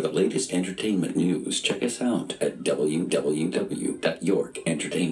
For the latest entertainment news, check us out at www.yorkentertainment.com.